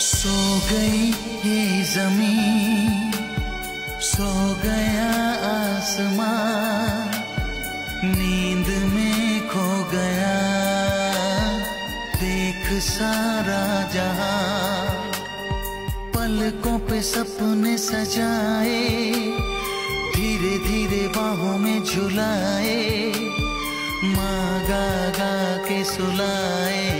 सो गई ये ज़मीन, सो गया आसमान, नींद में खो गया। देख सारा जहाँ पलकों पे सपने सजाए, धीरे धीरे बाहों में झुलाए, माँ गा गा के सुलाए।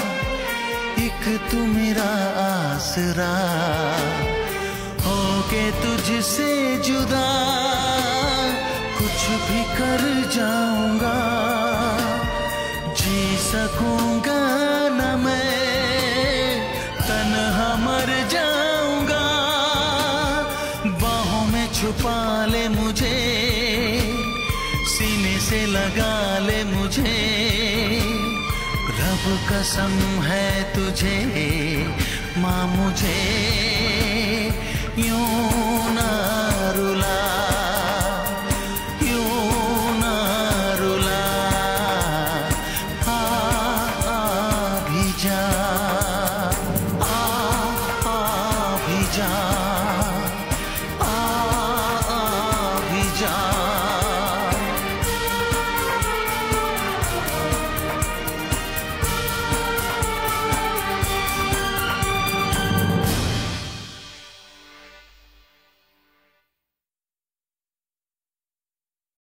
एक तू मेरा आसरा हो के तुझसे जुदा, कुछ भी कर जाऊँगा, जी सकूँगा न मैं, तन्हा मर जाऊँगा, बाहों में छुपा ले मुझे, सीने से लगा ले मुझे रब कसम है तुझे माँ मुझे यूँ ना रुला जा।